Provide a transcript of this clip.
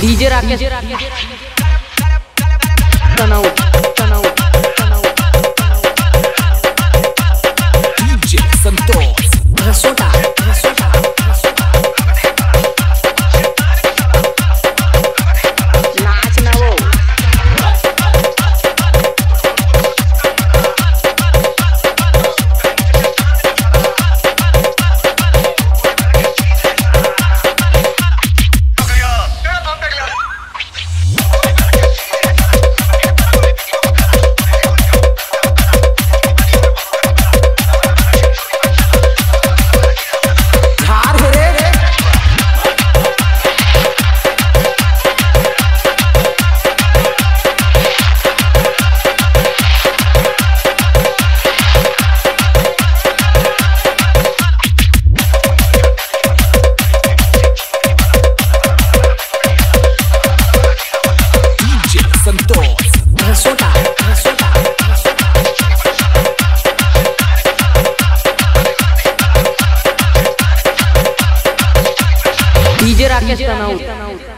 DJ Rakesh तनाव dirá que esta não.